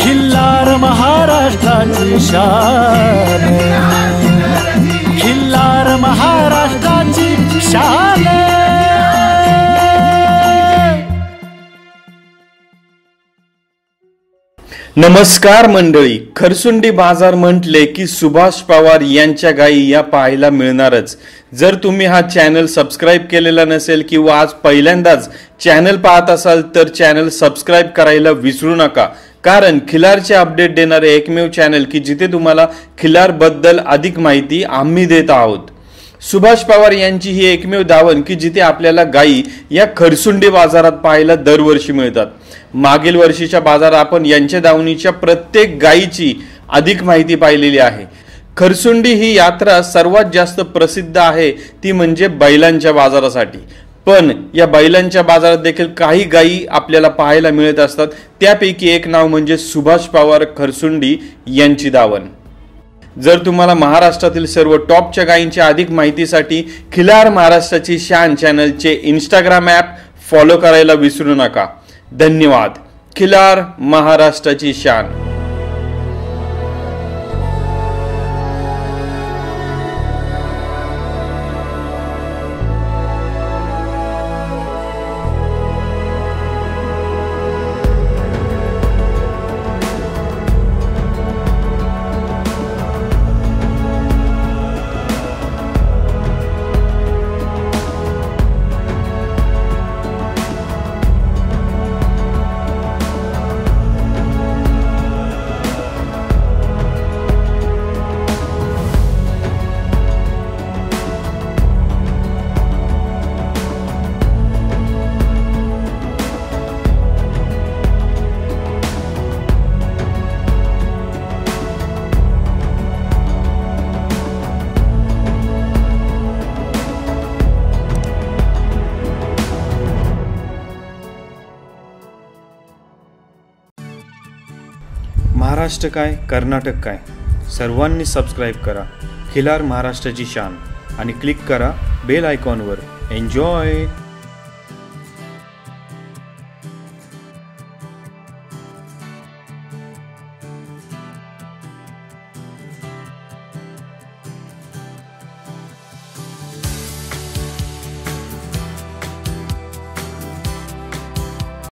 खिल्लार महाराष्ट्राची शान खिल्लार महाराष्ट्राची शान नमस्कार मंडळी. खरसुंडी बाजार म्हटले की सुभाष पवार यांच्या गायी या पाहायला मिळणारच. जर तुम्ही हा चॅनल सबस्क्राईब केलेला नसेल किंवा आज पहिल्यांदाच चॅनल पाहत असाल तर चॅनल सबस्क्राईब करायला विसरू नका. कारण खिलारचे अपडेट देणारे एकमेव चॅनल की जिथे तुम्हाला खिलारबद्दल अधिक माहिती आम्ही देत आहोत. सुभाष पवार यांची ही एकमेव दावण की जिथे आपल्याला गायी या खरसुंडी बाजारात पाहायला दरवर्षी मिळतात. मागील वर्षीच्या बाजारात आपण यांच्या दावणीच्या प्रत्येक गायीची अधिक माहिती पाहिलेली आहे. खरसुंडी ही यात्रा सर्वात जास्त प्रसिद्ध आहे ती म्हणजे बैलांच्या बाजारासाठी. पण या बैलांच्या बाजारात देखील काही गायी आपल्याला पाहायला मिळत असतात. त्यापैकी एक नाव म्हणजे सुभाष पवार खरसुंडी यांची दावण. जर तुम्हाला महाराष्ट्रातील सर्व टॉपच्या गायींच्या अधिक माहितीसाठी खिलार महाराष्ट्राची शान चॅनलचे इंस्टाग्राम ॲप फॉलो करायला विसरू नका. धन्यवाद. खिलार महाराष्ट्राची शान. महाराष्ट्र काय कर्नाटक काय? सर्वांनी सबस्क्राईब करा. खिलार महाराष्ट्राची शान. आणि क्लिक करा बेल आयकॉनवर एन्जॉय